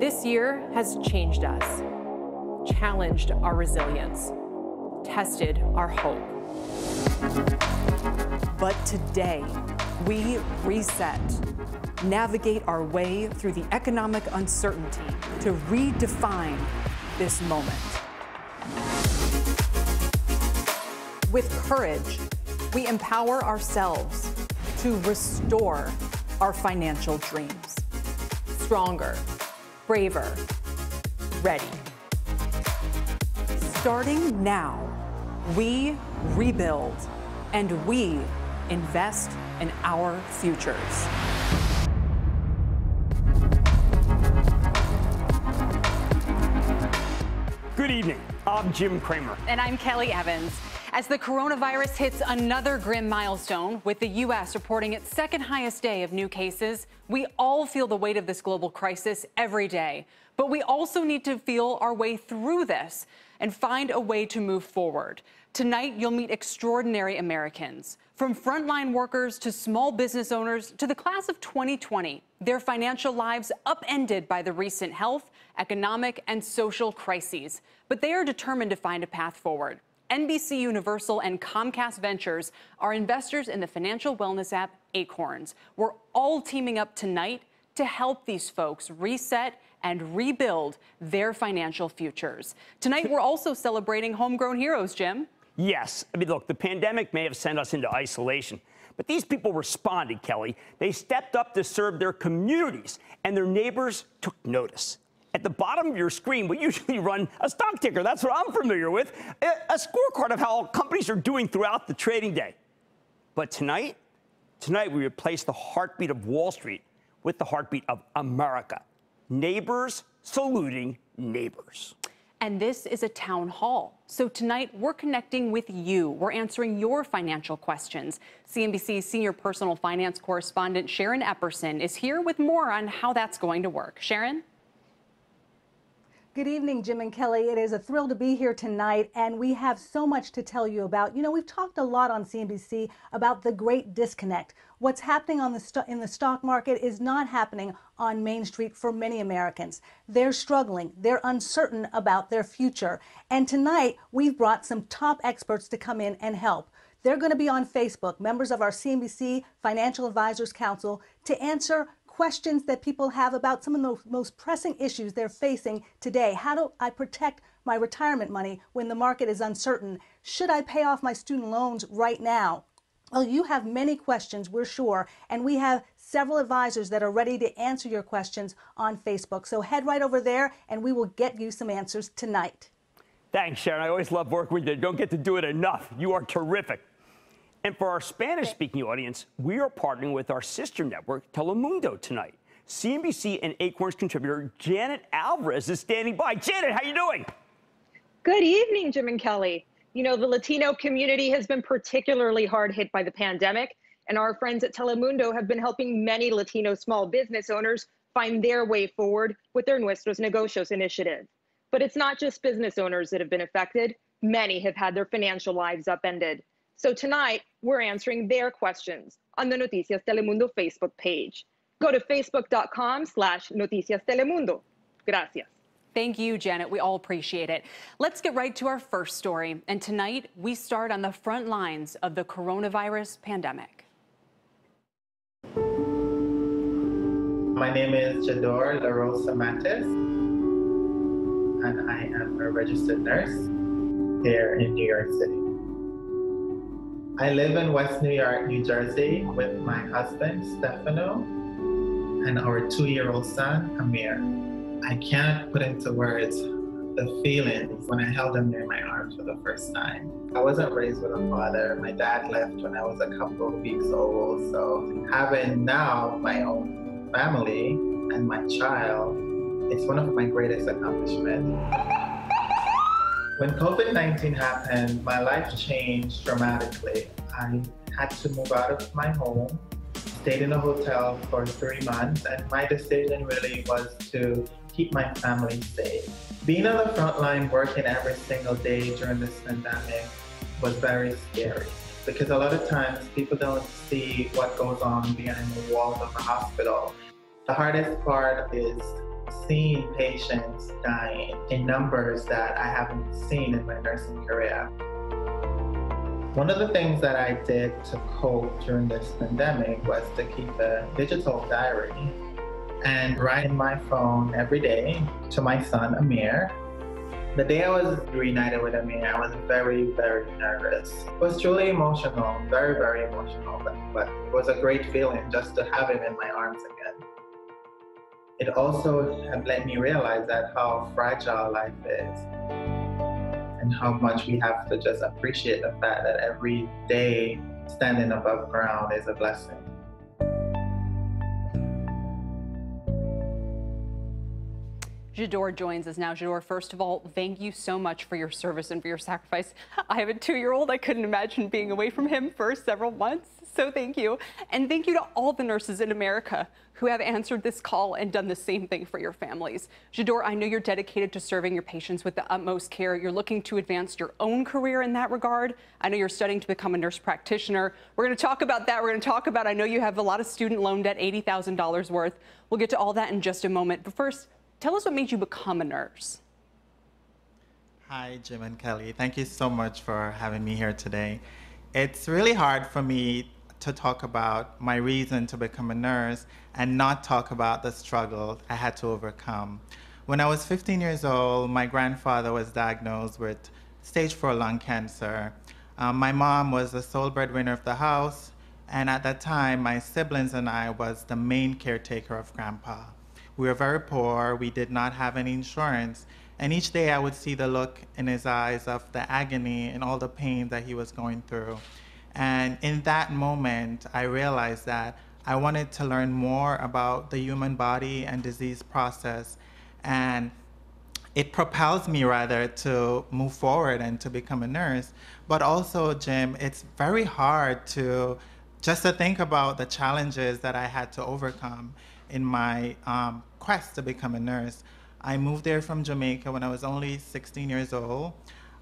This year has changed us, challenged our resilience, tested our hope. But today, we reset, navigate our way through the economic uncertainty to redefine this moment. With courage, we empower ourselves to restore our financial dreams. Stronger, braver, ready. Starting now, we rebuild and we invest in our futures. Good evening. I'm Jim Cramer. And I'm Kelly Evans. As the coronavirus hits another grim milestone, with the U.S. reporting its second highest day of new cases, we all feel the weight of this global crisis every day. But we also need to feel our way through this and find a way to move forward. Tonight, you'll meet extraordinary Americans. From frontline workers to small business owners to the class of 2020, their financial lives upended by the recent health, economic, and social crises. But they are determined to find a path forward. NBC Universal and Comcast Ventures are investors in the financial wellness app Acorns. We're all teaming up tonight to help these folks reset and rebuild their financial futures. Tonight, we're also celebrating homegrown heroes, Jim. Yes. I mean, look, the pandemic may have sent us into isolation, but these people responded, Kelly. They stepped up to serve their communities, and their neighbors took notice. At the bottom of your screen, we usually run a stock ticker. That's what I'm familiar with. A scorecard of how companies are doing throughout the trading day. But tonight, tonight we replace the heartbeat of Wall Street with the heartbeat of America. Neighbors saluting neighbors. And this is a town hall. So tonight, we're connecting with you. We're answering your financial questions. CNBC's senior personal finance correspondent, Sharon Epperson, is here with more on how that's going to work. Sharon? Good evening, Jim and Kelly. It is a thrill to be here tonight, and we have so much to tell you about. You know, we've talked a lot on CNBC about the great disconnect. What's happening on the in the stock market is not happening on Main Street for many Americans. They're struggling. They're uncertain about their future. And tonight, we've brought some top experts to come in and help. They're going to be on Facebook, members of our CNBC Financial Advisors Council, to answer questions that people have about some of the most pressing issues they're facing today. How do I protect my retirement money when the market is uncertain? Should I pay off my student loans right now? Well, you have many questions, we're sure, and we have several advisors that are ready to answer your questions on Facebook. So head right over there and we will get you some answers tonight. Thanks, Sharon. I always love working with you. Don't get to do it enough. You are terrific. And for our Spanish speaking audience, we are partnering with our sister network, Telemundo, tonight. CNBC and Acorns contributor Janet Alvarez is standing by. Janet, how are you doing? Good evening, Jim and Kelly. You know, the Latino community has been particularly hard hit by the pandemic, and our friends at Telemundo have been helping many Latino small business owners find their way forward with their Nuestros Negocios initiative. But it's not just business owners that have been affected. Many have had their financial lives upended. So tonight, we're answering their questions on the Noticias Telemundo Facebook page. Go to facebook.com slash Noticias Telemundo. Gracias. Thank you, Janet. We all appreciate it. Let's get right to our first story. And tonight, we start on the front lines of the coronavirus pandemic. My name is Jador La Rosa Matis, and I am a registered nurse here in New York City. I live in West New York, New Jersey with my husband, Stefano, and our two year old son, Amir. I can't put into words the feelings when I held him near my arms for the first time. I wasn't raised with a father. My dad left when I was a couple of weeks old. So having now my own family and my child, it's one of my greatest accomplishments. When COVID 19 happened, my life changed dramatically. I had to move out of my home, stayed in a hotel for three months, and my decision really was to keep my family safe. Being on the front line, working every single day during this pandemic was very scary because a lot of times people don't see what goes on behind the walls of the hospital. The hardest part is seen patients dying in numbers that I haven't seen in my nursing career. One of the things that I did to cope during this pandemic was to keep a digital diary and write in my phone every day to my son Amir the day I was reunited with Amir, I was very, very nervous. It was truly emotional, very, very emotional, but, but it was a great feeling just to have him in my arms again. It also let me realize that how fragile life is and how much we have to just appreciate the fact that every day standing above ground is a blessing. Jador joins us now. Jador, first of all, thank you so much for your service and for your sacrifice. I have a two-year-old. I couldn't imagine being away from him for several months. So thank you. And thank you to all the nurses in America who have answered this call and done the same thing for your families. Jador, I know you're dedicated to serving your patients with the utmost care. You're looking to advance your own career in that regard. I know you're studying to become a nurse practitioner. We're going to talk about that. We're going to talk about, I know you have a lot of student loan debt, $80,000 worth. We'll get to all that in just a moment. But first, Tell us what made you become a nurse. Hi, Jim and Kelly. Thank you so much for having me here today. It's really hard for me to talk about my reason to become a nurse and not talk about the struggle I had to overcome. When I was 15 years old, my grandfather was diagnosed with stage 4 lung cancer. Um, my mom was the sole breadwinner of the house, and at that time, my siblings and I was the main caretaker of grandpa. We were very poor. We did not have any insurance. And each day I would see the look in his eyes of the agony and all the pain that he was going through. And in that moment, I realized that I wanted to learn more about the human body and disease process. And it propels me rather to move forward and to become a nurse. But also, Jim, it's very hard to just to think about the challenges that I had to overcome in my um, quest to become a nurse. I moved there from Jamaica when I was only 16 years old.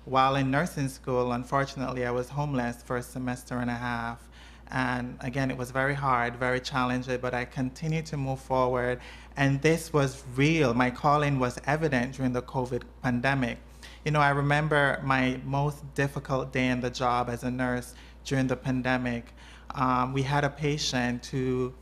While in nursing school, unfortunately, I was homeless for a semester and a half. And again, it was very hard, very challenging, but I continued to move forward. And this was real. My calling was evident during the COVID pandemic. You know, I remember my most difficult day in the job as a nurse during the pandemic. Um, we had a patient who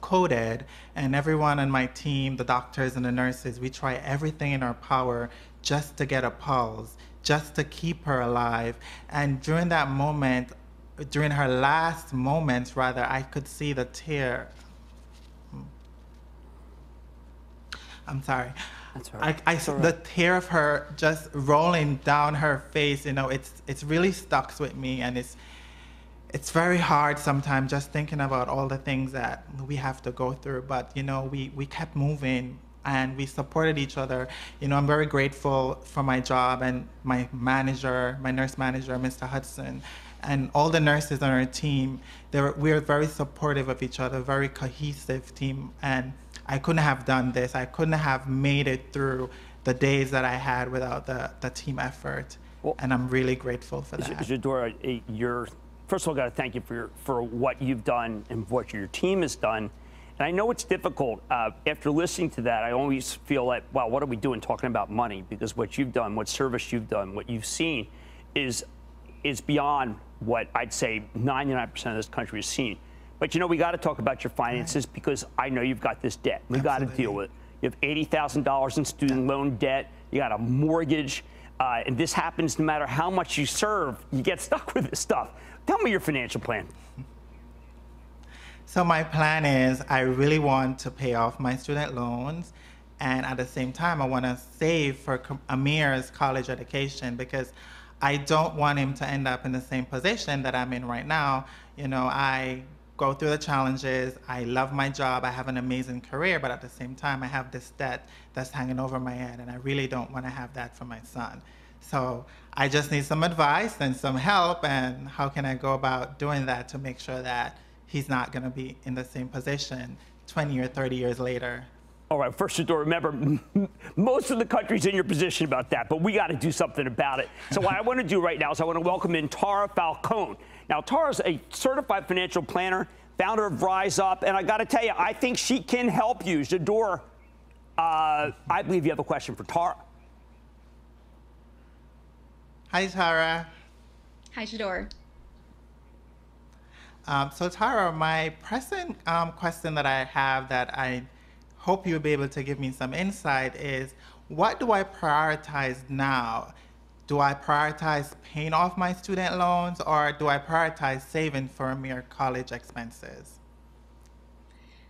coded and everyone on my team, the doctors and the nurses, we try everything in our power just to get a pulse, just to keep her alive. And during that moment, during her last moments, rather, I could see the tear. I'm sorry. That's right. I, I right. the tear of her just rolling down her face. You know, it's it's really stuck with me, and it's it's very hard sometimes just thinking about all the things that we have to go through. But you know, we we kept moving and we supported each other. You know, I'm very grateful for my job and my manager, my nurse manager, Mr. Hudson, and all the nurses on our team. They were, we were very supportive of each other, very cohesive team. And I couldn't have done this. I couldn't have made it through the days that I had without the, the team effort. Well, and I'm really grateful for that. Jadora, you're first of all, got to thank you for your, for what you've done and what your team has done. And I know it's difficult. Uh, after listening to that, I always feel like, wow, what are we doing talking about money? Because what you've done, what service you've done, what you've seen, is is beyond what I'd say 99% of this country has seen. But you know, we got to talk about your finances right. because I know you've got this debt. We got to deal with it. You have $80,000 in student loan debt. You got a mortgage. Uh, and this happens no matter how much you serve, you get stuck with this stuff. Tell me your financial plan. So my plan is I really want to pay off my student loans and at the same time I want to save for Amir's college education because I don't want him to end up in the same position that I'm in right now. You know, I go through the challenges. I love my job. I have an amazing career, but at the same time, I have this debt that's hanging over my head, and I really don't want to have that for my son. So I just need some advice and some help, and how can I go about doing that to make sure that he's not going to be in the same position 20 or 30 years later. All right, first of all, remember, most of the country's in your position about that, but we got to do something about it. So what I want to do right now is I want to welcome in Tara Falcone. Now, Tara's a certified financial planner, founder of ReisUp, and I got to tell you, I think she can help you. Jador, uh, I believe you have a question for Tara. Hi, Tara. Hi, Shador. Um, so, Tara, my present um, question that I have that I hope you'll be able to give me some insight is what do I prioritize now? Do I prioritize paying off my student loans or do I prioritize saving for mere college expenses?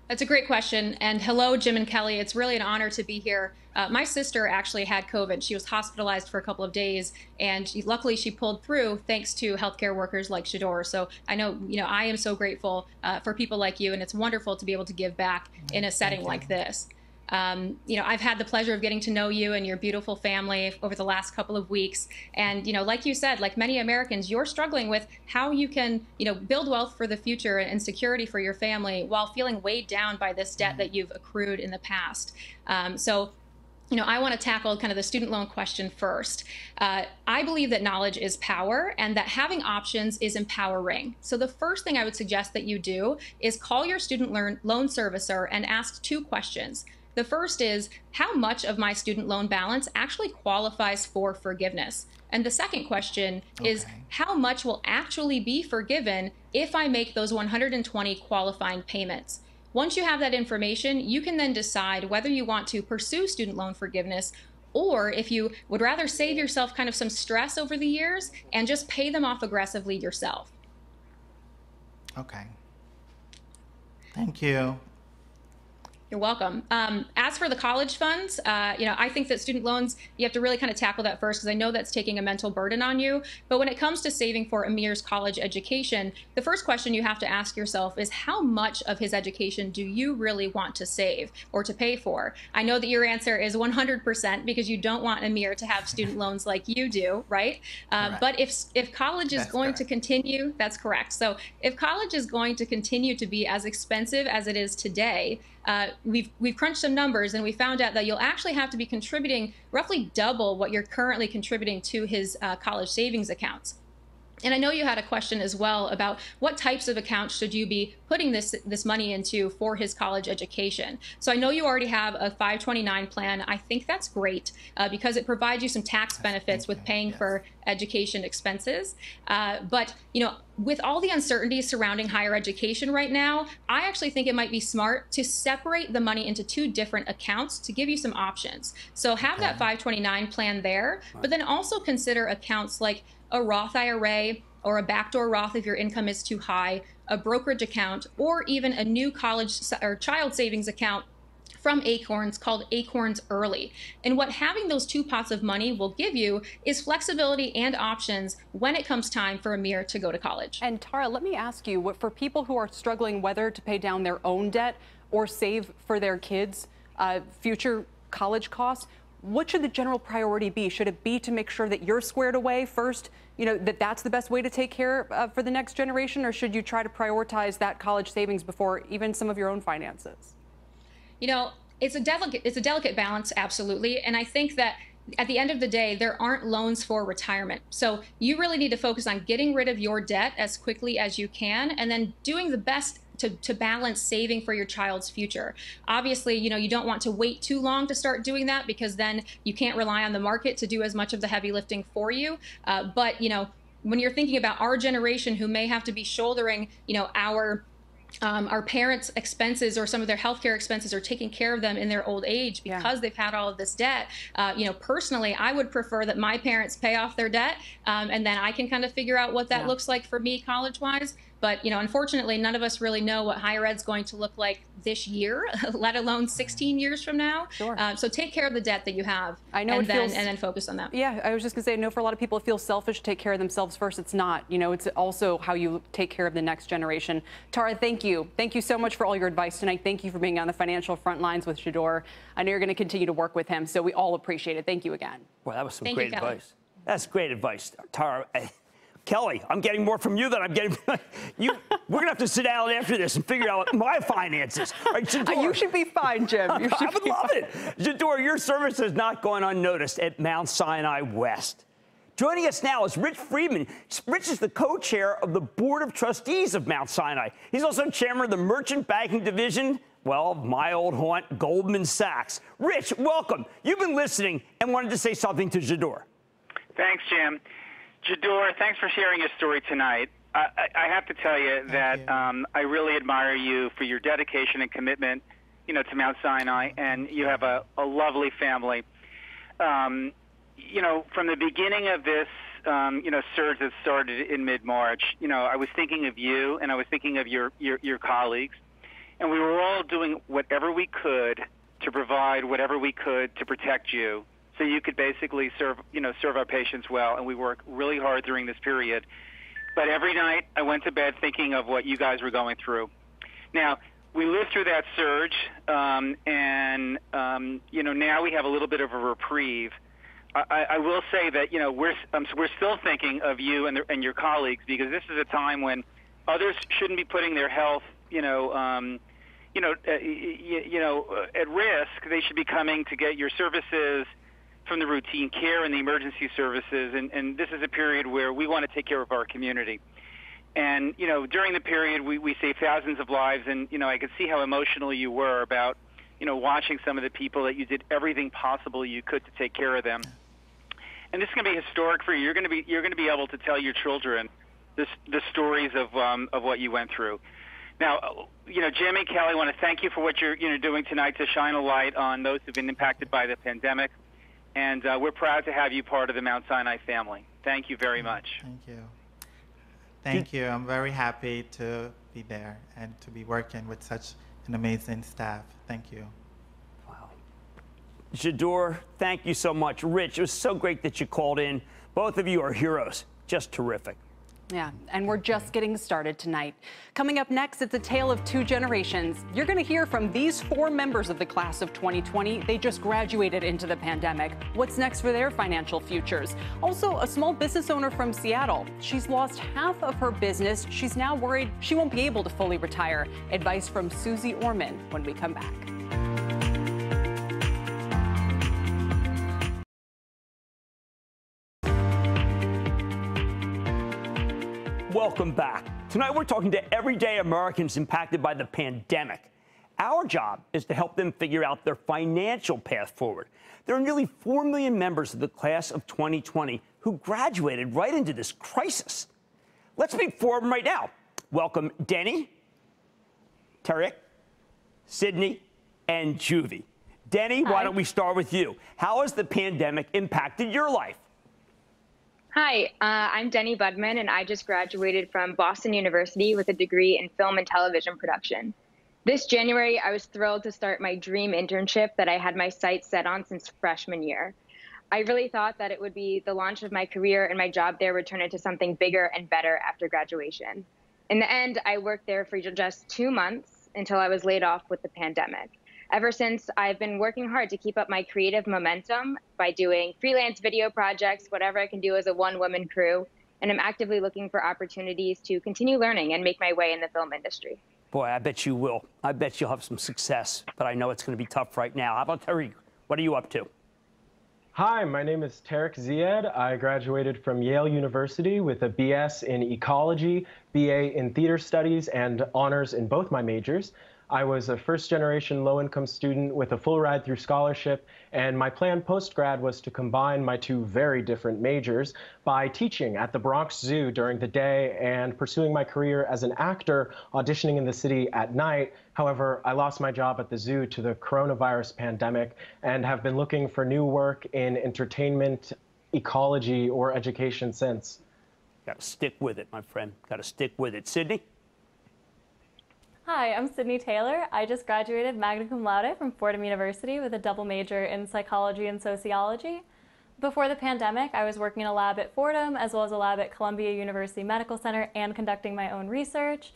That's a great question. And hello, Jim and Kelly. It's really an honor to be here. Uh, my sister actually had COVID. She was hospitalized for a couple of days, and she, luckily she pulled through thanks to healthcare workers like Shador. So I know, you know, I am so grateful uh, for people like you, and it's wonderful to be able to give back in a setting like this. Um, you know, I've had the pleasure of getting to know you and your beautiful family over the last couple of weeks. And, you know, like you said, like many Americans, you're struggling with how you can, you know, build wealth for the future and security for your family while feeling weighed down by this debt that you've accrued in the past. Um, so, you know, I want to tackle kind of the student loan question first. Uh, I believe that knowledge is power and that having options is empowering. So, the first thing I would suggest that you do is call your student loan servicer and ask two questions. The first is how much of my student loan balance actually qualifies for forgiveness? And the second question okay. is how much will actually be forgiven if I make those 120 qualifying payments? Once you have that information, you can then decide whether you want to pursue student loan forgiveness or if you would rather save yourself kind of some stress over the years and just pay them off aggressively yourself. Okay. Thank you. You're welcome. Um, as for the college funds, uh, you know, I think that student loans, you have to really kind of tackle that first because I know that's taking a mental burden on you. But when it comes to saving for Amir's college education, the first question you have to ask yourself is how much of his education do you really want to save or to pay for? I know that your answer is 100% because you don't want Amir to have student loans like you do, right? Uh, but if if college is that's going correct. to continue, that's correct. So if college is going to continue to be as expensive as it is today, uh, we've we've crunched some numbers and we found out that you'll actually have to be contributing roughly double what you're currently contributing to his uh, college savings accounts. And I know you had a question as well about what types of accounts should you be putting this this money into for his college education. So I know you already have a 529 plan. I think that's great uh, because it provides you some tax benefits with paying yes. for education expenses. Uh, but you know, with all the uncertainty surrounding higher education right now, I actually think it might be smart to separate the money into two different accounts to give you some options. So have that 529 plan there, but then also consider accounts like a Roth IRA or a backdoor Roth if your income is too high, a brokerage account, or even a new college or child savings account from Acorns called Acorns Early. And what having those two pots of money will give you is flexibility and options when it comes time for Amir to go to college. And Tara, let me ask you, what for people who are struggling whether to pay down their own debt or save for their kids' uh, future college costs, what should the general priority be? Should it be to make sure that you're squared away first, you know, that that's the best way to take care uh, for the next generation, or should you try to prioritize that college savings before even some of your own finances? You know, it's a delicate it's a delicate balance, absolutely, and I think that at the end of the day, there aren't loans for retirement. So you really need to focus on getting rid of your debt as quickly as you can and then doing the best to, to balance saving for your child's future. Obviously, you know, you don't want to wait too long to start doing that because then you can't rely on the market to do as much of the heavy lifting for you. Uh, but, you know, when you're thinking about our generation who may have to be shouldering, you know, our um, our parents' expenses or some of their healthcare expenses are taking care of them in their old age because yeah. they've had all of this debt. Uh, you know, personally, I would prefer that my parents pay off their debt, um, and then I can kind of figure out what that yeah. looks like for me college-wise. But you know, unfortunately, none of us really know what higher ed's going to look like this year, let alone 16 years from now. Sure. Uh, so take care of the debt that you have. I know and then feels, and then focus on that. Yeah, I was just gonna say, I know for a lot of people it feels selfish to take care of themselves first. It's not. You know, it's also how you take care of the next generation. Tara, thank you. Thank you so much for all your advice tonight. Thank you for being on the financial front lines with Shador. I know you're going to continue to work with him, so we all appreciate it. Thank you again. Well, that was some thank great you, advice. That's great advice, Tara. Kelly, I'm getting more from you than I'm getting. From you, we're gonna have to sit down after this and figure out my finances. Right, Jador, you should be fine, Jim. You I would love fine. it. Jador, your service has not gone unnoticed at Mount Sinai West. Joining us now is Rich Friedman. Rich is the co-chair of the Board of Trustees of Mount Sinai. He's also chairman of the Merchant Banking Division Well, my old haunt, Goldman Sachs. Rich, welcome. You've been listening and wanted to say something to Jador. Thanks, Jim. Jador, thanks for sharing your story tonight. I, I have to tell you that you. Um, I really admire you for your dedication and commitment, you know, to Mount Sinai, and you have a, a lovely family. Um, you know, from the beginning of this, um, you know, surge that started in mid-March, you know, I was thinking of you, and I was thinking of your, your, your colleagues, and we were all doing whatever we could to provide whatever we could to protect you so you could basically serve, you know, serve our patients well. And we worked really hard during this period. But every night I went to bed thinking of what you guys were going through. Now, we lived through that surge, um, and, um, you know, now we have a little bit of a reprieve. I, I will say that, you know, we're, um, we're still thinking of you and, the, and your colleagues because this is a time when others shouldn't be putting their health, you know, um, you know, uh, you, you know, uh, at risk. They should be coming to get your services from the routine care and the emergency services. And, and this is a period where we want to take care of our community. And, you know, during the period, we, we saved thousands of lives. And, you know, I could see how emotional you were about, you know, watching some of the people that you did everything possible you could to take care of them. And this is going to be historic for you. You're going to be, you're going to be able to tell your children this, the stories of, um, of what you went through. Now, you know, Jim and Kelly, I want to thank you for what you're you know, doing tonight to shine a light on those who've been impacted by the pandemic and uh, we're proud to have you part of the Mount Sinai family. Thank you very much. Thank you. Thank you. I'm very happy to be there and to be working with such an amazing staff. Thank you. Wow. Jador, thank you so much. Rich, it was so great that you called in. Both of you are heroes. Just terrific. Yeah, and we're just getting started tonight. Coming up next, it's a tale of two generations. You're going to hear from these four members of the class of 2020. They just graduated into the pandemic. What's next for their financial futures? Also, a small business owner from Seattle. She's lost half of her business. She's now worried she won't be able to fully retire. Advice from Suze Orman when we come back. Welcome back. Tonight we're talking to everyday Americans impacted by the pandemic. Our job is to help them figure out their financial path forward. There are nearly 4 million members of the class of 2020 who graduated right into this crisis. Let's meet four of them right now. Welcome Denny, Tarek, Sydney, and Juvie. Denny, Hi. why don't we start with you? How has the pandemic impacted your life? Hi, uh, I'm Denny Budman, and I just graduated from Boston University with a degree in film and television production. This January, I was thrilled to start my dream internship that I had my sights set on since freshman year. I really thought that it would be the launch of my career, and my job there would turn into something bigger and better after graduation. In the end, I worked there for just two months until I was laid off with the pandemic ever since I've been working hard to keep up my creative momentum by doing freelance video projects, whatever I can do as a one woman crew. And I'm actively looking for opportunities to continue learning and make my way in the film industry. Boy, I bet you will. I bet you'll have some success, but I know it's going to be tough right now. How about Terry? What are you up to? Hi, my name is Tarek Ziad. I graduated from Yale University with a BS in ecology, BA in theater studies, and honors in both my majors. I was a first generation low income student with a full ride through scholarship, and my plan post grad was to combine my two very different majors by teaching at the Bronx Zoo during the day and pursuing my career as an actor auditioning in the city at night. However, I lost my job at the zoo to the coronavirus pandemic and have been looking for new work in entertainment, ecology, or education since. Got to stick with it, my friend. Got to stick with it. Sydney? Hi, I'm Sydney Taylor. I just graduated magna cum laude from Fordham University with a double major in psychology and sociology. Before the pandemic, I was working in a lab at Fordham as well as a lab at Columbia University Medical Center and conducting my own research.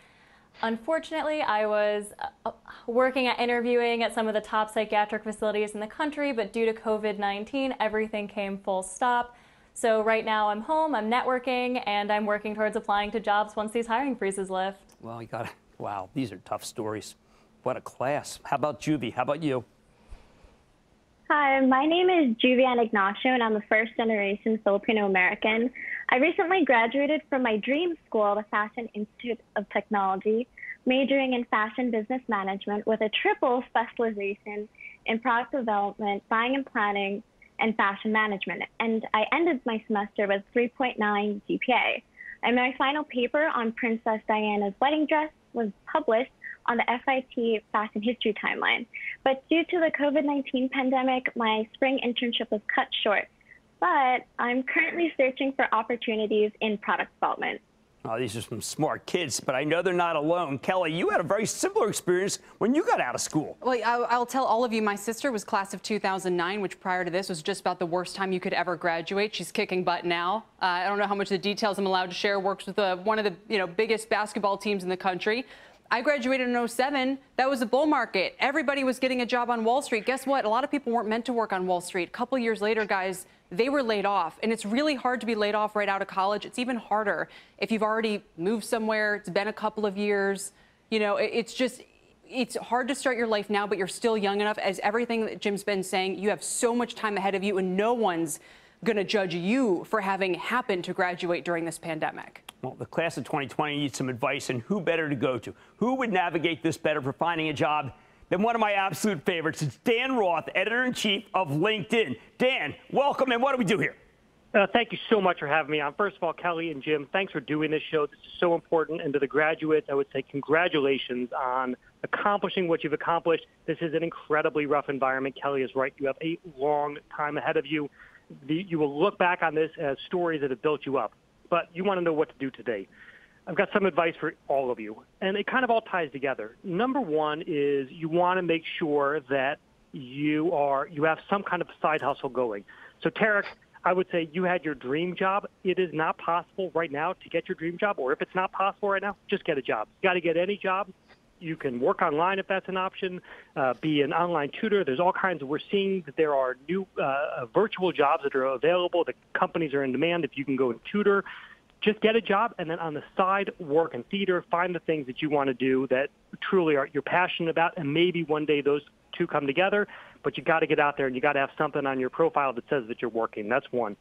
Unfortunately, I was uh, working at interviewing at some of the top psychiatric facilities in the country, but due to COVID 19, everything came full stop. So right now I'm home, I'm networking, and I'm working towards applying to jobs once these hiring freezes lift. Well, you got to Wow, these are tough stories. What a class. How about Juvie? How about you? Hi, my name is Juvian Ignacio, and I'm a first generation Filipino American. I recently graduated from my dream school, the Fashion Institute of Technology. majoring in fashion business management with a triple specialization in product development, buying and planning, and fashion management. And I ended my semester with 3.9 GPA. And my final paper on Princess Diana's wedding dress was published on the FIT Fashion History Timeline. But due to the COVID 19 pandemic, my spring internship was cut short. But I'm currently searching for opportunities in product development. Oh, these are some smart kids, but I know they're not alone. Kelly, you had a very similar experience when you got out of school. Well, I'll tell all of you, my sister was class of 2009, which prior to this was just about the worst time you could ever graduate. She's kicking butt now. Uh, I don't know how much of the details I'm allowed to share. Works with uh, one of the you know biggest basketball teams in the country. I graduated in 07. That was a bull market. Everybody was getting a job on Wall Street. Guess what? A lot of people weren't meant to work on Wall Street. A couple years later, guys, they were laid off. And it's really hard to be laid off right out of college. It's even harder if you've already moved somewhere, it's been a couple of years. You know, it's just, it's hard to start your life now, but you're still young enough. As everything that Jim's been saying, you have so much time ahead of you, and no one's going to judge you for having happened to graduate during this pandemic. Well, the class of 2020 needs some advice, and who better to go to? Who would navigate this better for finding a job than one of my absolute favorites? It's Dan Roth, editor in chief of LinkedIn. Dan, welcome, and what do we do here? Uh, thank you so much for having me on. First of all, Kelly and Jim, thanks for doing this show. This is so important. And to the graduates, I would say congratulations on accomplishing what you've accomplished. This is an incredibly rough environment. Kelly is right. You have a long time ahead of you. The, you will look back on this as stories that have built you up but you want to know what to do today. I've got some advice for all of you, and it kind of all ties together. Number one is you want to make sure that you are you have some kind of side hustle going. So, Tarek, I would say you had your dream job. It is not possible right now to get your dream job, or if it's not possible right now, just get a job. You got to get any job. You can work online if that's an option. Uh, be an online tutor. There's all kinds of. We're seeing that there are new uh, virtual jobs that are available. The companies are in demand. If you can go and tutor, just get a job, and then on the side, work in theater. Find the things that you want to do that truly are you're passionate about, and maybe one day those two come together. But you got to get out there, and you got to have something on your profile that says that you're working. That's one.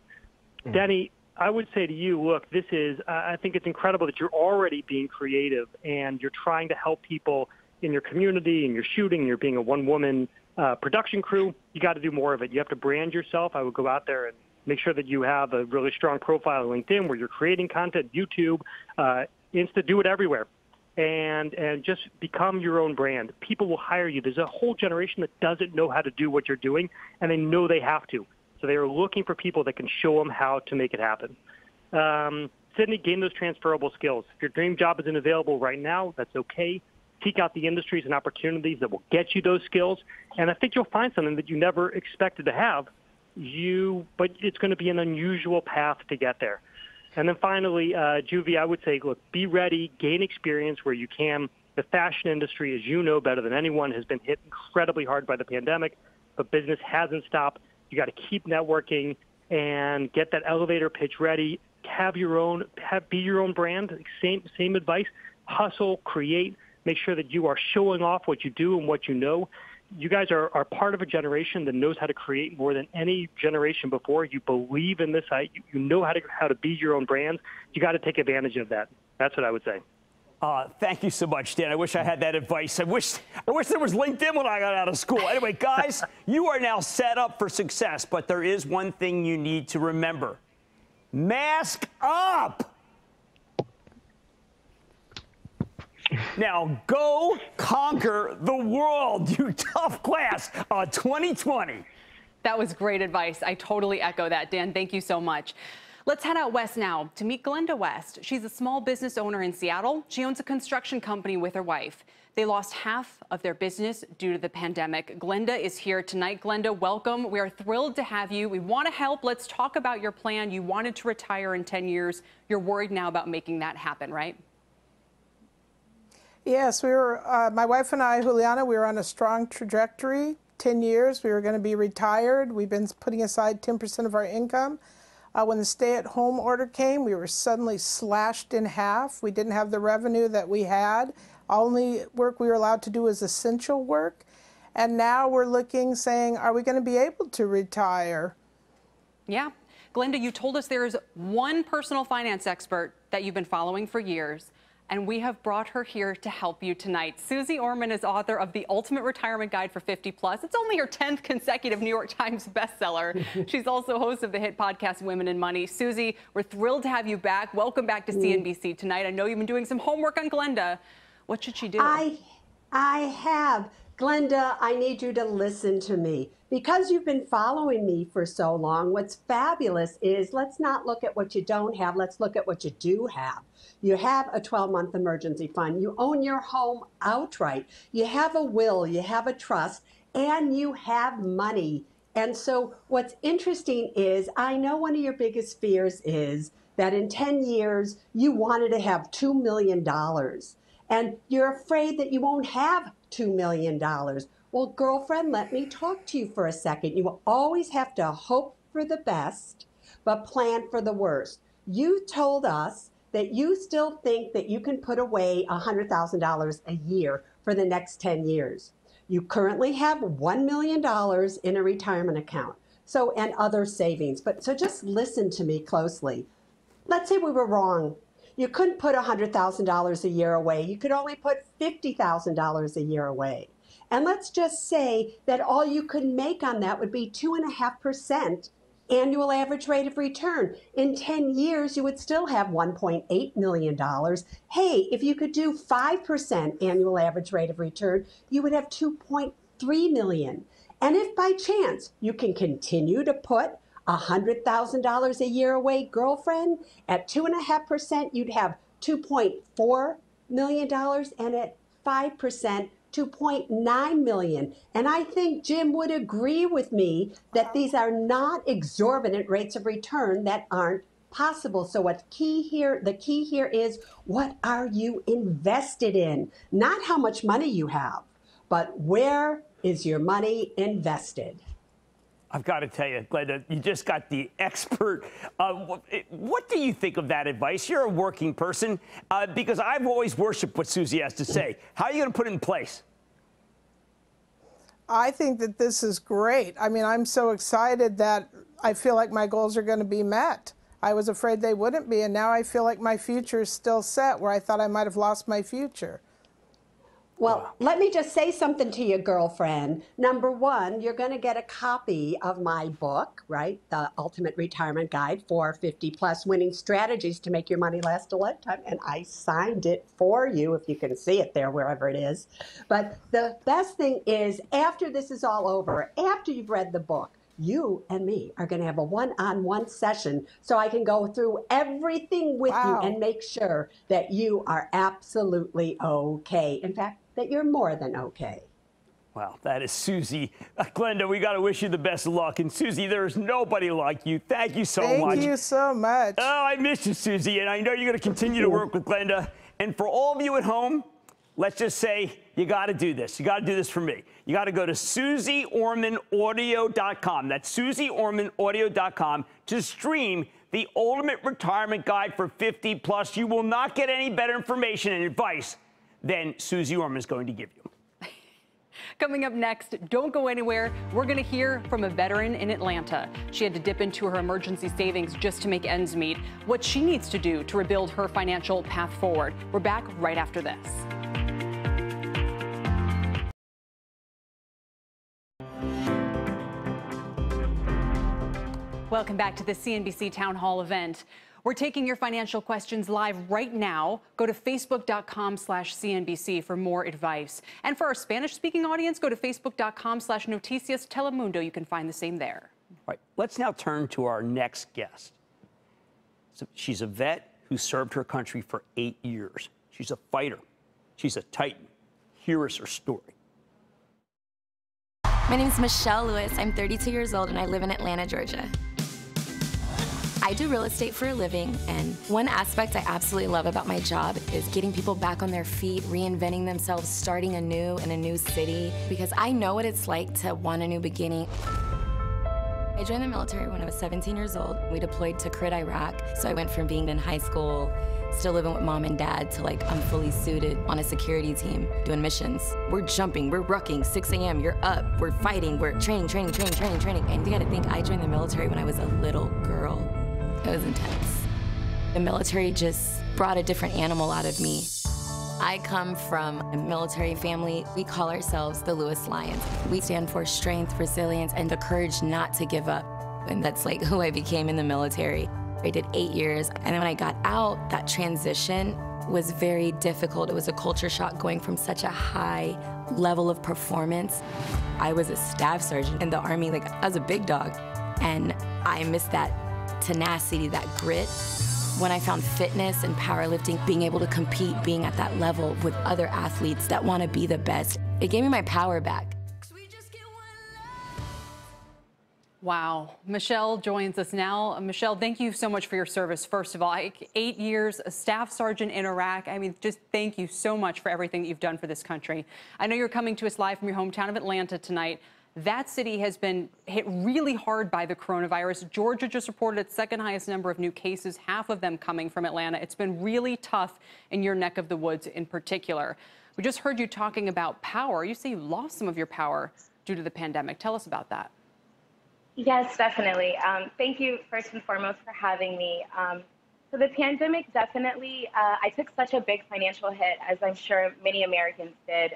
Mm-hmm. Denny, I would say to you, look, this is, I think it's incredible that you're already being creative and you're trying to help people in your community and you're shooting, you're being a one woman uh, production crew. You got to do more of it. You have to brand yourself. I would go out there and make sure that you have a really strong profile on LinkedIn where you're creating content, YouTube, uh, Insta, do it everywhere. And, and just become your own brand. People will hire you. There's a whole generation that doesn't know how to do what you're doing, and they know they have to. So they are looking for people that can show them how to make it happen. Um, Sydney, gain those transferable skills. If your dream job isn't available right now, that's okay. Seek out the industries and opportunities that will get you those skills. And I think you'll find something that you never expected to have. You, but it's going to be an unusual path to get there. And then finally, uh, Juvie, I would say, look, be ready, gain experience where you can. The fashion industry, as you know better than anyone, has been hit incredibly hard by the pandemic, but business hasn't stopped. You got to keep networking and get that elevator pitch ready. Have your own, have be your own brand. Same same advice. Hustle, create. Make sure that you are showing off what you do and what you know. You guys are, are part of a generation that knows how to create more than any generation before. You believe in this. You, you know how to how to be your own brand. You got to take advantage of that. That's what I would say. Uh, thank you so much, Dan. I wish I had that advice. I wish I wish there was LinkedIn when I got out of school. Anyway, guys, you are now set up for success, but there is one thing you need to remember. Mask up. Now go conquer the world, you tough class of 2020. That was great advice. I totally echo that, Dan. Thank you so much. Let's head out west now to meet Glenda West. She's a small business owner in Seattle. She owns a construction company with her wife. They lost half of their business due to the pandemic. Glenda is here tonight. Glenda, welcome. We are thrilled to have you. We want to help. Let's talk about your plan. You wanted to retire in 10 years. You're worried now about making that happen, right? Yes, we were, uh, my wife and I, Juliana, we were on a strong trajectory. 10 years, we were going to be retired. We've been putting aside 10% of our income. Uh, when the stay at home order came, we were suddenly slashed in half. We didn't have the revenue that we had. Only work we were allowed to do was essential work. And now we're looking, saying, are we going to be able to retire? Yeah. Glenda, you told us there is one personal finance expert that you've been following for years. And we have brought her here to help you tonight. Suze Orman is author of The Ultimate Retirement Guide for 50 Plus. It's only her 10th consecutive New York Times bestseller. She's also host of the hit podcast Women and Money. Suze, we're thrilled to have you back. Welcome back to mm. CNBC tonight. I know you've been doing some homework on Glenda. What should she do? I I have. Glenda, I need you to listen to me. Because you've been following me for so long, what's fabulous is let's not look at what you don't have, let's look at what you do have. You have a 12 month emergency fund, you own your home outright, you have a will, you have a trust, and you have money. And so, what's interesting is I know one of your biggest fears is that in 10 years you wanted to have $2 million and you're afraid that you won't have $2 million. Well, girlfriend, let me talk to you for a second. You always have to hope for the best, but plan for the worst. You told us that you still think that you can put away $100,000 a year for the next 10 years. You currently have $1 million in a retirement account. So, and other savings. But so just listen to me closely. Let's say we were wrong you couldn't put $100,000 a year away. You could only put $50,000 a year away. And let's just say that all you could make on that would be 2.5% annual average rate of return. In 10 years, you would still have $1.8 million. Hey, if you could do 5% annual average rate of return, you would have 2.3 million. And if by chance you can continue to put $100,000 a year away girlfriend, at 2.5%, you'd have $2.4 million, and at 5%, 2.9 million. And I think Jim would agree with me that these are not exorbitant rates of return that aren't possible. So what's key here, the key here is what are you invested in? Not how much money you have, but where is your money invested? I've got to tell you, Glenda, you just got the expert. Uh, what do you think of that advice? You're a working person, uh, because I've always worshipped what Suze has to say. How are you going to put it in place? I think that this is great. I mean, I'm so excited that I feel like my goals are going to be met. I was afraid they wouldn't be, and now I feel like my future is still set where I thought I might have lost my future. Well, let me just say something to you, girlfriend. Number one, you're going to get a copy of my book, right? The Ultimate Retirement Guide for 50 plus winning strategies to make your money last a lifetime. And I signed it for you, if you can see it there, wherever it is. But the best thing is, after this is all over, after you've read the book, you and me are going to have a one on one session so I can go through everything with wow. you and make sure that you are absolutely okay. In fact, that you're more than okay. Well, that is Suze. Uh, Glenda, we got to wish you the best of luck. And Suze, there's nobody like you. Thank you so Thank much. Thank you so much. Oh, I miss you, Suze. And I know you're going to continue to work with Glenda. And for all of you at home, let's just say you got to do this. You got to do this for me. You got to go to SuzeOrmanAudio.com. That's SuzeOrmanAudio.com to stream the Ultimate Retirement Guide for 50 plus. You will not get any better information and advice than Suze Orman is going to give you. Coming up next, don't go anywhere. We're going to hear from a veteran in Atlanta. She had to dip into her emergency savings just to make ends meet. What she needs to do to rebuild her financial path forward. We're back right after this. Welcome back to the CNBC Town Hall event. We're taking your financial questions live right now. Go to facebook.com slash CNBC for more advice. And for our Spanish speaking audience, go to facebook.com slash Noticias Telemundo. You can find the same there. All right, let's now turn to our next guest. So she's a vet who served her country for eight years. She's a fighter. She's a titan. Here is her story. My name is Michelle Lewis. I'm 32 years old and I live in Atlanta, Georgia. I do real estate for a living, and one aspect I absolutely love about my job is getting people back on their feet, reinventing themselves, starting anew in a new city, because I know what it's like to want a new beginning. I joined the military when I was 17 years old. We deployed to Kuwait, Iraq, so I went from being in high school still living with mom and dad to like I'm fully suited on a security team doing missions. We're jumping, we're rucking, 6 a.m., you're up, we're fighting, we're training, training, training, training, training. And you gotta think I joined the military when I was a little girl. It was intense. The military just brought a different animal out of me. I come from a military family. We call ourselves the Lewis Lions. We stand for strength, resilience, and the courage not to give up. And that's like who I became in the military. I did eight years, and then when I got out, that transition was very difficult. It was a culture shock going from such a high level of performance. I was a staff sergeant in the Army, like I was a big dog, and I missed that tenacity, that grit. When I found fitness and powerlifting, being able to compete, being at that level with other athletes that want to be the best, it gave me my power back. Wow. Michelle joins us now. Michelle, thank you so much for your service. First of all, eight years, a staff sergeant in Iraq. I mean, just thank you so much for everything that you've done for this country. I know you're coming to us live from your hometown of Atlanta tonight. That city has been hit really hard by the coronavirus. Georgia just reported its second highest number of new cases, half of them coming from Atlanta. It's been really tough in your neck of the woods in particular. We just heard you talking about power. You say you lost some of your power due to the pandemic. Tell us about that. Yes, definitely. Um, thank you first and foremost for having me. Um, so the pandemic definitely, uh, I took such a big financial hit, as I'm sure many Americans did.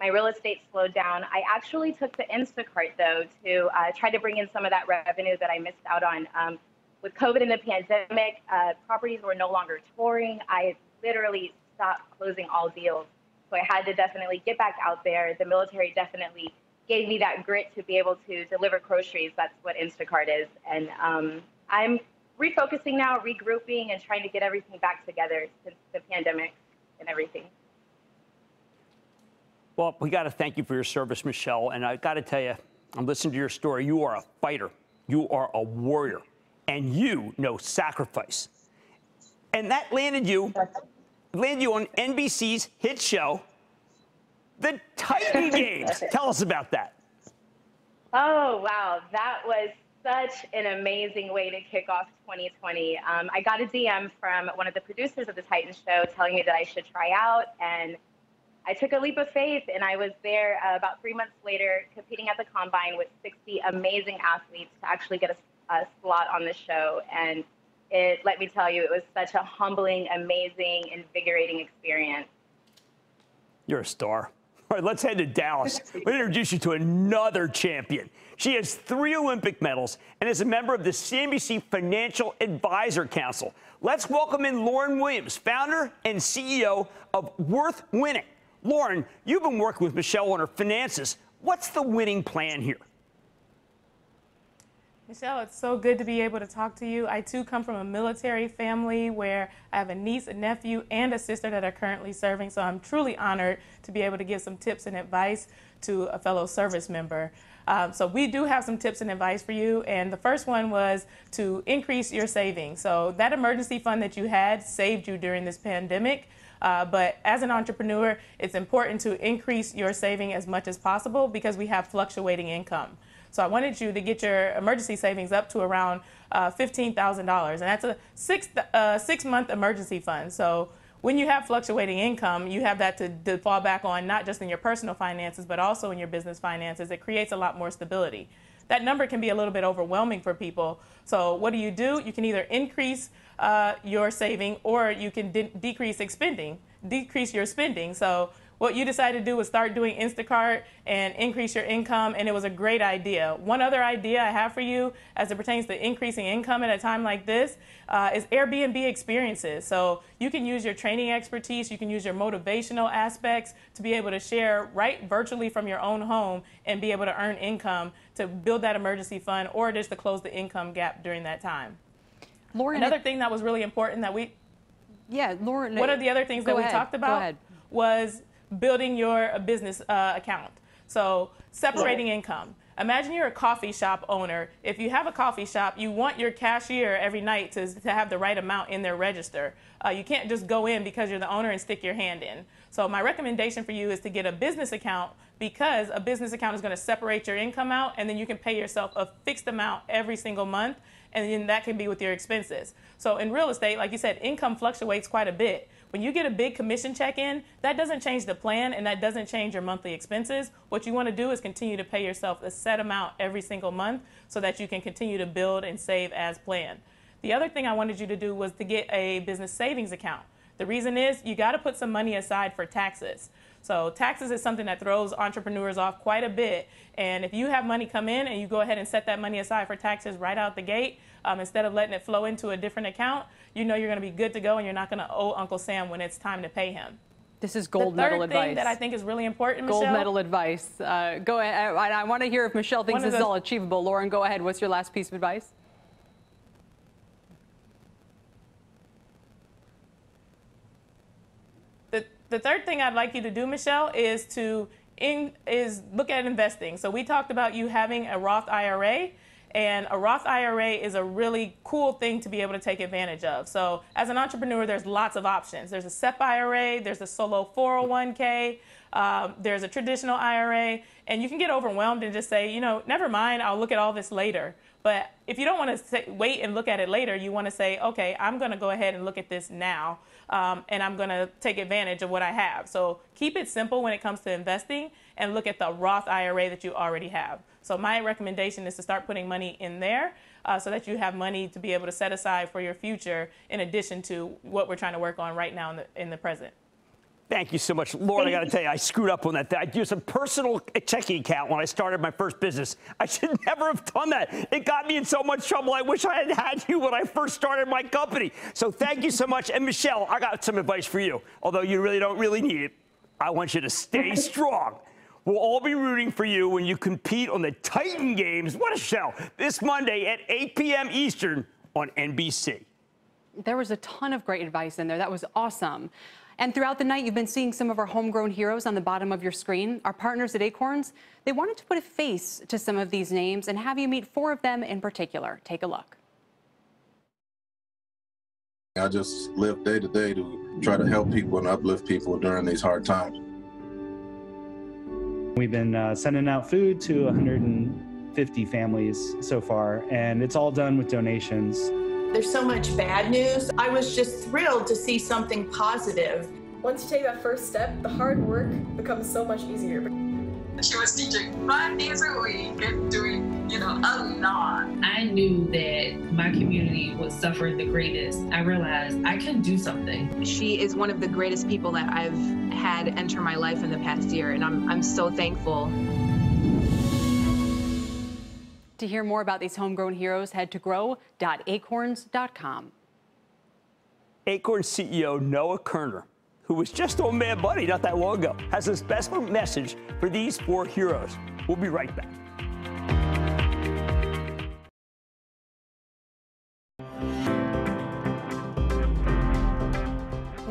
My real estate slowed down. I actually took the Instacart though to uh, try to bring in some of that revenue that I missed out on. Um, with COVID and the pandemic, uh, properties were no longer touring. I literally stopped closing all deals. So I had to definitely get back out there. The military definitely gave me that grit to be able to deliver groceries. That's what Instacart is. And um, I'm refocusing now, regrouping, and trying to get everything back together since the pandemic and everything. Well, we got to thank you for your service, Michelle. And I got to tell you, I'm listening to your story. You are a fighter, you are a warrior, and you know sacrifice. And that landed you, landed you on NBC's hit show, the Titan Games. Tell us about that. Oh, wow. That was such an amazing way to kick off 2020. Um, I got a DM from one of the producers of the Titan show telling me that I should try out. And I took a leap of faith and I was there uh, about three months later competing at the combine with 60 amazing athletes to actually get a, a slot on the show. And it, let me tell you, it was such a humbling, amazing, invigorating experience. You're a star. All right, let's head to Dallas. Let me introduce you to another champion. She has three Olympic medals and is a member of the CNBC Financial Advisor Council. Let's welcome in Lauryn Williams, founder and CEO of Worth Winning. Lauryn, you've been working with Michelle on her finances. What's the winning plan here? Michelle, it's so good to be able to talk to you. I too come from a military family where I have a niece, a nephew, and a sister that are currently serving. So I'm truly honored to be able to give some tips and advice to a fellow service member. Um, so we do have some tips and advice for you. And the first one was to increase your savings. So that emergency fund that you had saved you during this pandemic. Uh, but as an entrepreneur, it's important to increase your saving as much as possible because we have fluctuating income. So I wanted you to get your emergency savings up to around uh, $15,000. And that's a six, uh, six month emergency fund. So when you have fluctuating income, you have that to, to, fall back on, not just in your personal finances, but also in your business finances. It creates a lot more stability. That number can be a little bit overwhelming for people. So, what do you do? You can either increase uh, your saving or you can de- decrease expending, decrease your spending. So, what you decided to do was start doing Instacart and increase your income, and it was a great idea. One other idea I have for you as it pertains to increasing income at a time like this uh, is Airbnb experiences. So you can use your training expertise, you can use your motivational aspects to be able to share right virtually from your own home and be able to earn income to build that emergency fund or just to close the income gap during that time. Lauryn, another thing that was really important that we yeah, Lauryn. One of the other things that ahead, we talked about was building your business uh, account. So separating yeah. income. Imagine you're a coffee shop owner. If you have a coffee shop, you want your cashier every night to, to have the right amount in their register. Uh, you can't just go in because you're the owner and stick your hand in. So my recommendation for you is to get a business account because a business account is going to separate your income out and then you can pay yourself a fixed amount every single month and then that can be with your expenses. So in real estate, like you said, income fluctuates quite a bit. When you get a big commission check in, that doesn't change the plan and that doesn't change your monthly expenses. What you want to do is continue to pay yourself a set amount every single month so that you can continue to build and save as planned. The other thing I wanted you to do was to get a business savings account. The reason is you got to put some money aside for taxes. So taxes is something that throws entrepreneurs off quite a bit. And if you have money come in and you go ahead and set that money aside for taxes right out the gate, um, instead of letting it flow into a different account, you know you're going to be good to go and you're not going to owe Uncle Sam when it's time to pay him. This is gold the third medal thing advice. that I think is really important, gold Michelle, medal advice. Uh, go ahead. I, I want to hear if Michelle thinks this is all achievable. Lauryn, go ahead. What's your last piece of advice? The, third thing I'd like you to do, Michelle, is to in, is look at investing. So we talked about you having a Roth IRA, and a Roth IRA is a really cool thing to be able to take advantage of. So as an entrepreneur, there's lots of options. There's a SEP IRA, there's a solo 401k, um, there's a traditional IRA, and you can get overwhelmed and just say, you know, never mind, I'll look at all this later. But if you don't want to wait and look at it later, you want to say, okay, I'm going to go ahead and look at this now, um, and I'm going to take advantage of what I have. So keep it simple when it comes to investing and look at the Roth IRA that you already have. So my recommendation is to start putting money in there uh, so that you have money to be able to set aside for your future in addition to what we're trying to work on right now in the, in the present. Thank you so much. Lauryn, I got to tell you, I screwed up on that. I used a personal checking account when I started my first business. I should never have done that. It got me in so much trouble. I wish I had had you when I first started my company. So thank you so much. And Michelle, I got some advice for you, although you really don't really need it. I want you to stay strong. We'll all be rooting for you when you compete on the Titan Games. What a show. This Monday at 8 p.m. Eastern on NBC. There was a ton of great advice in there. That was awesome. And throughout the night, you've been seeing some of our homegrown heroes on the bottom of your screen. Our partners at Acorns, they wanted to put a face to some of these names and have you meet four of them in particular. Take a look. I just live day to day to try to help people and uplift people during these hard times. We've been uh, sending out food to 150 families so far, and it's all done with donations. There's so much bad news. I was just thrilled to see something positive. Once you take that first step, the hard work becomes so much easier. She was teaching five days a week and doing, you know, a lot. I knew that my community would suffer the greatest. I realized I can do something. She is one of the greatest people that I've had enter my life in the past year, and I'm, I'm so thankful. To hear more about these homegrown heroes, head to grow.acorns.com. Acorn CEO Noah Kerner, who was just on Mad Money not that long ago, has a special message for these four heroes. We'll be right back.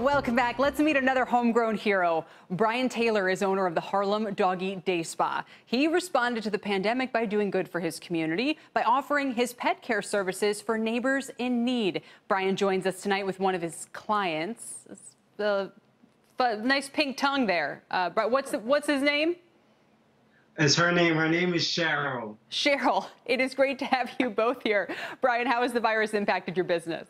Welcome back. Let's meet another homegrown hero. Brian Taylor is owner of the Harlem Doggy Day Spa. He responded to the pandemic by doing good for his community by offering his pet care services for neighbors in need. Brian joins us tonight with one of his clients. The nice pink tongue there. Uh, but what's what's his name? It's her name. Her name is Cheryl. Cheryl. It is great to have you both here. Brian, how has the virus impacted your business?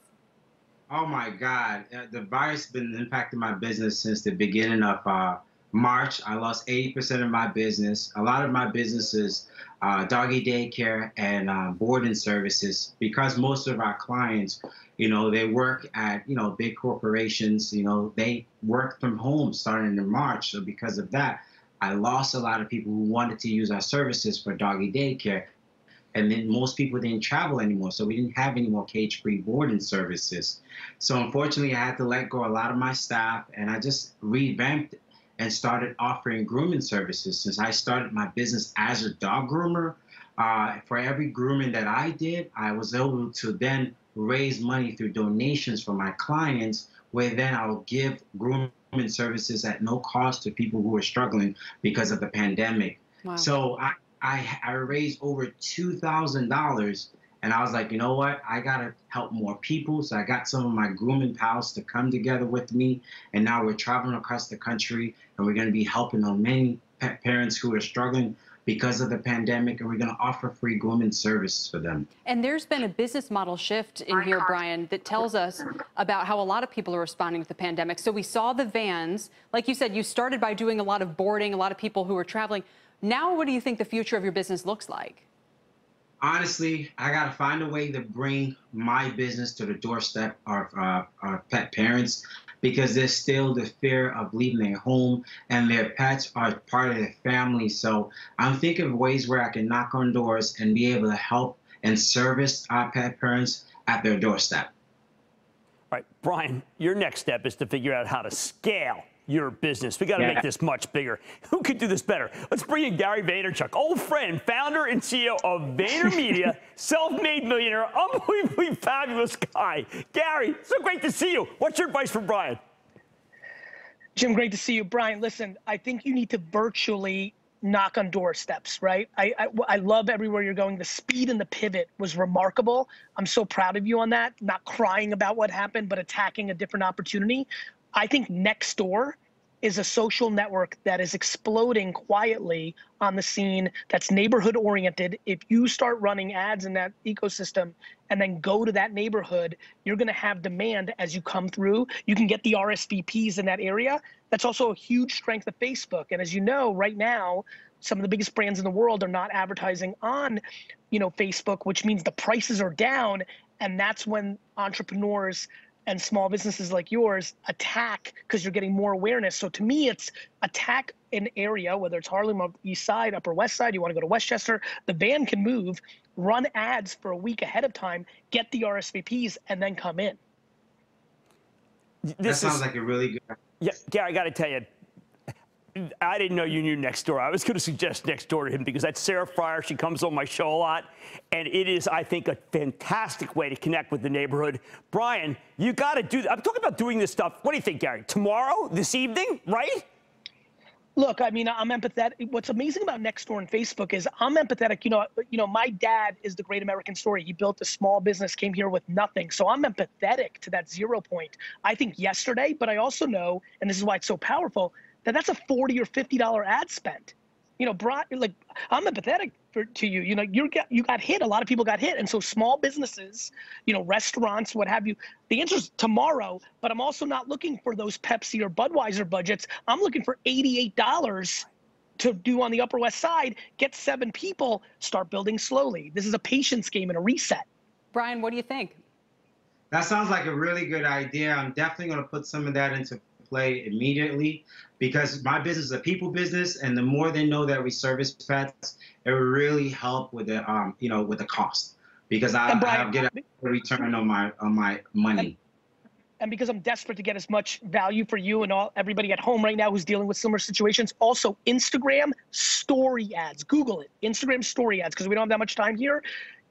Oh my God, Uh, the virus has been impacting my business since the beginning of uh, March. I lost 80% of my business. A lot of my businesses, uh, doggy daycare and uh, boarding services because most of our clients, you know, they work at, you know, big corporations, you know, they work from home starting in March. So because of that, I lost a lot of people who wanted to use our services for doggy daycare. And then most people didn't travel anymore, so we didn't have any more cage-free boarding services. So unfortunately, I had to let go a lot of my staff, and I just revamped and started offering grooming services. Since I started my business as a dog groomer, uh, for every grooming that I did, I was able to then raise money through donations from my clients, where then I'll give grooming services at no cost to people who are struggling because of the pandemic. Wow. So I, I, I raised over $2,000 and I was like, you know what? I got to help more people. So I got some of my grooming pals to come together with me. And now we're traveling across the country and we're going to be helping on many pet parents who are struggling because of the pandemic. And we're going to offer free grooming services for them. And there's been a business model shift in here, Brian, that tells us about how a lot of people are responding to the pandemic. So we saw the vans. Like you said, you started by doing a lot of boarding, a lot of people who were traveling. Now, what do you think the future of your business looks like? honestly, I got to find a way to bring my business to the doorstep of uh, our pet parents because there's still the fear of leaving their home and their pets are part of their family. So I'm thinking of ways where I can knock on doors and be able to help and service our pet parents at their doorstep. All right, Brian, your next step is to figure out how to scale your business. We got to yeah. make this much bigger. Who could do this better? Let's bring in Gary Vaynerchuk, old friend, founder and CEO of VaynerMedia, self-made millionaire, unbelievably fabulous guy. Gary, so great to see you. What's your advice for Brian? Jim, great to see you. Brian, listen, I think you need to virtually knock on doorsteps, right? I, I, I love everywhere you're going. The speed and the pivot was remarkable. I'm so proud of you on that. Not crying about what happened, but attacking a different opportunity. I think Nextdoor is a social network that is exploding quietly on the scene that's neighborhood oriented. If you start running ads in that ecosystem and then go to that neighborhood, you're going to have demand as you come through. You can get the RSVPs in that area. That's also a huge strength of Facebook. And as you know, right now, some of the biggest brands in the world are not advertising on, you know, Facebook, which means the prices are down and that's when entrepreneurs and small businesses like yours attack because you're getting more awareness. So to me, it's attack an area, whether it's Harlem or East Side, Upper West Side, you want to go to Westchester, the van can move, run ads for a week ahead of time, get the RSVPs, and then come in. This that sounds is, like a really good. Yeah, yeah, I got to tell you, I didn't know you knew Nextdoor. I was going to suggest Nextdoor to him because that's Sarah Friar. She comes on my show a lot. And it is, I think, a fantastic way to connect with the neighborhood. Brian, you got to do I'm talking about doing this stuff. What do you think, Gary? Tomorrow, this evening, right? Look, I mean, I'm empathetic. What's amazing about Nextdoor and Facebook is I'm empathetic. You know, you know, my dad is the great American story. He built a small business, came here with nothing. So I'm empathetic to that zero point. I think yesterday, but I also know, and this is why it's so powerful, that that's a 40 or 50 dollar ad spend. You know brought like i'm empathetic for, to you. You know you got you got hit. A lot of people got hit. And so small businesses you know restaurants what have you the answer is tomorrow but i'm also not looking for those pepsi or budweiser budgets. I'm looking for $88 to do on the upper west side get seven people start building slowly. This is a patience game and a reset. Brian what do you think? That sounds like a really good idea. I'm definitely going to put some of that into play immediately because my business is a people business, and the more they know that we service pets, it will really help with the um, you know with the cost because I, Brian, I get a return on my on my money. And, and because I'm desperate to get as much value for you and all everybody at home right now who's dealing with similar situations, also Instagram story ads. Google it, Instagram story ads, because we don't have that much time here.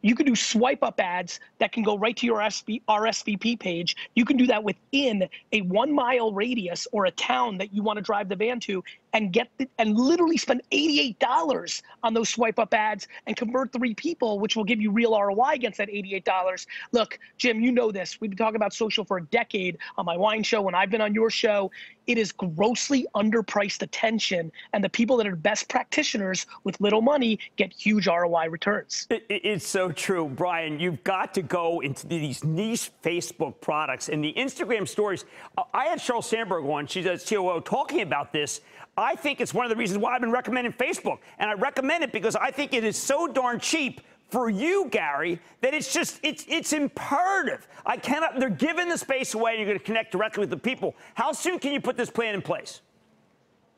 You can do swipe up ads that can go right to your RSVP page. You can do that within a one mile radius or a town that you want to drive the van to and get the, and literally spend $88 on those swipe up ads and convert three people, which will give you real ROI against that $88. Look, Jim, you know this. We've been talking about social for a decade on my wine show. When I've been on your show, it is grossly underpriced attention. And the people that are best practitioners with little money get huge ROI returns. It, it's so true, Brian. You've got to go into these niche Facebook products and the Instagram stories. I had Sheryl Sandberg on, she's a COO, talking about this. I think it's one of the reasons why I've been recommending Facebook. And I recommend it because I think it is so darn cheap for you, Gary, that it's just it's it's imperative. I cannot they're giving the space away and you're gonna connect directly with the people. How soon can you put this plan in place?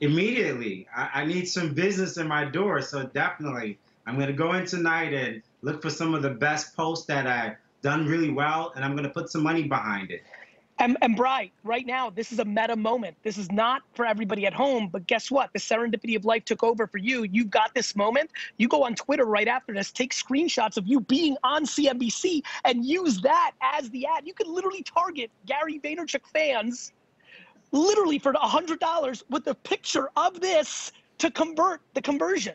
Immediately. I, I need some business in my door. So definitely I'm gonna go in tonight and look for some of the best posts that I've done really well and I'm gonna put some money behind it. And, and Bright, right now, this is a meta moment. This is not for everybody at home, but guess what? The serendipity of life took over for you. You've got this moment. You go on Twitter right after this, take screenshots of you being on CNBC and use that as the ad. You can literally target Gary Vaynerchuk fans literally for $100 with a picture of this to convert the conversion.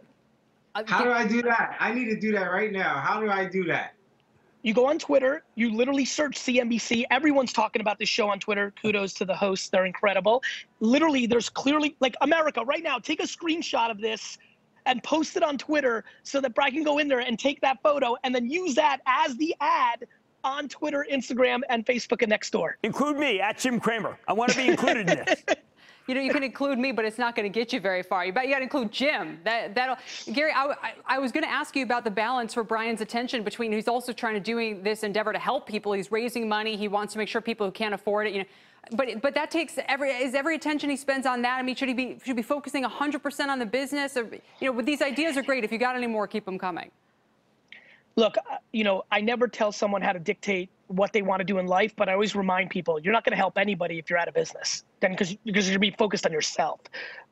Uh, How do I do that? I need to do that right now. How do I do that? You go on Twitter, you literally search CNBC. Everyone's talking about this show on Twitter. Kudos to the hosts, they're incredible. Literally, there's clearly, like America, right now, take a screenshot of this and post it on Twitter so that Brad can go in there and take that photo and then use that as the ad on Twitter, Instagram, and Facebook and Nextdoor. Include me at Jim Cramer. I want to be included in this. you know, you can include me, but it's not going to get you very far. You you got to include Jim. That that'll Gary. I, I, I was going to ask you about the balance for Brian's attention between he's also trying to doing this endeavor to help people. He's raising money. He wants to make sure people who can't afford it. You know, But but that takes every is every attention he spends on that. I mean, should he be should be focusing 100% on the business? Or you know, these ideas are great. If you got any more, keep them coming. Look, uh, you know, I never tell someone how to dictate what they want to do in life, but I always remind people you're not going to help anybody if you're out of business. Then because because you're being focused on yourself.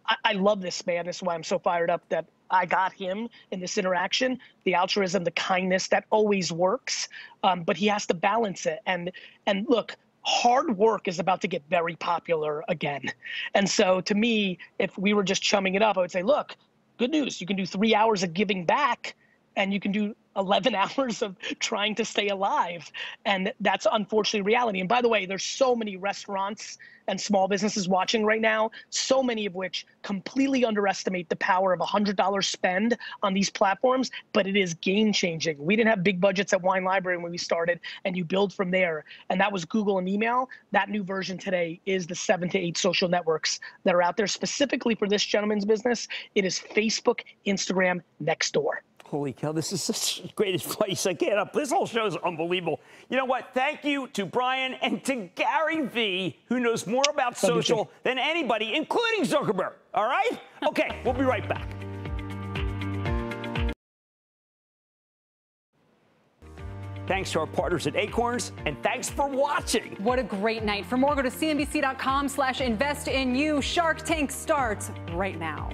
I, I love this man. This is why I'm so fired up that I got him in this interaction. The altruism, the kindness that always works, um, but he has to balance it. And and look, hard work is about to get very popular again. And so to me, if we were just chumming it up, I would say, look, good news. You can do three hours of giving back and you can do 11 hours of trying to stay alive. And that's unfortunately reality. And by the way there's so many restaurants and small businesses watching right now so many of which completely underestimate the power of a hundred dollar spend on these platforms but it is game changing we didn't have big budgets at wine library when we started and you build from there. And that was google and email. That new version today is the seven to eight social networks that are out there specifically for this gentleman's business. It is facebook instagram next door Holy cow, this is such the greatest place I get up. This whole show is unbelievable. You know what? Thank you to Brian and to Gary Vee, who knows more about social than anybody, including Zuckerberg. All right? Okay, we'll be right back. Thanks to our partners at Acorns, and thanks for watching. What a great night. For more, go to cnbc.com slash invest in you. Shark Tank starts right now.